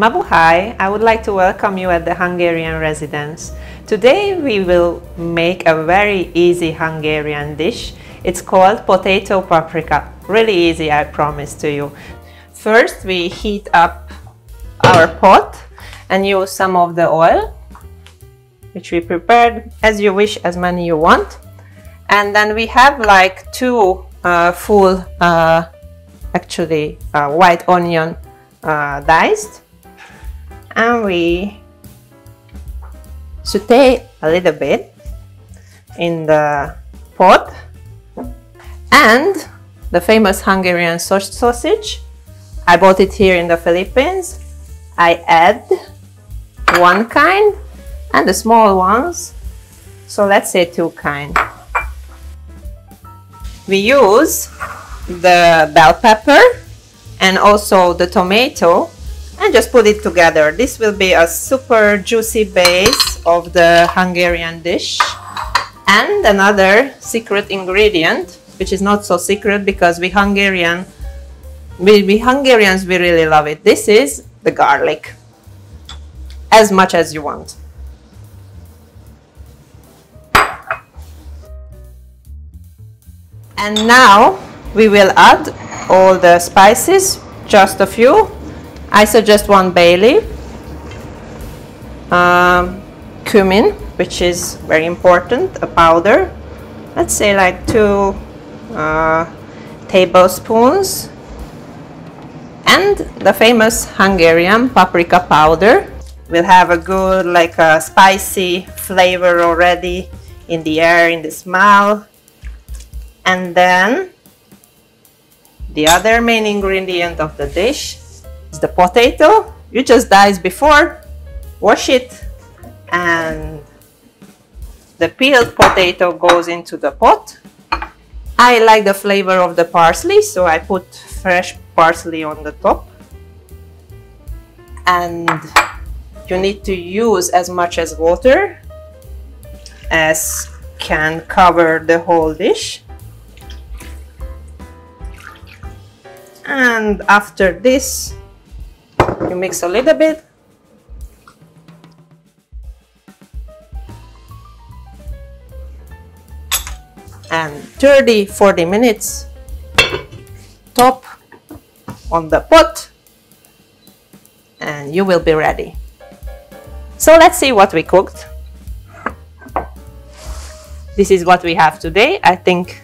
Mabuhay, I would like to welcome you at the Hungarian residence. Today we will make a very easy Hungarian dish. It's called potato paprika. Really easy, I promise to you. First we heat up our pot and use some of the oil which we prepared as you wish, as many you want. And then we have like two uh, full, uh, actually uh, white onion uh, diced. And we saute a little bit in the pot. And the famous Hungarian sausage. I bought it here in the Philippines. I add one kind and the small ones so let's say two kind we use the bell pepper and also the tomato and just put it together. This will be a super juicy base of the Hungarian dish. And another secret ingredient which is not so secret because we Hungarian we, we Hungarians we really love it. This is the garlic. As much as you want. And now we will add all the spices, just a few. I suggest one bay leaf, um, cumin, which is very important, a powder. Let's say like two uh, tablespoons. And the famous Hungarian paprika powder will have a good like a spicy flavor already in the air, in the smell and then the other main ingredient of the dish is the potato. You just dice before, wash it, and the peeled potato goes into the pot. I like the flavor of the parsley, so I put fresh parsley on the top. And you need to use as much as water as can cover the whole dish. and after this you mix a little bit. And 30 40 minutes. Top on the pot. And you will be ready. So let's see what we cooked. This is what we have today. I think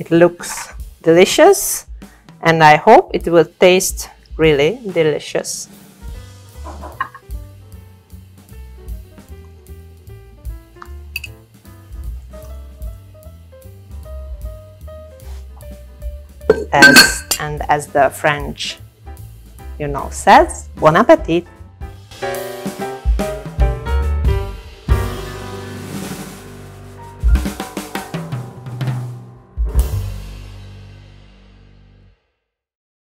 it looks delicious. And I hope it will taste really delicious. As, and as the French, you know, says, bon appetit!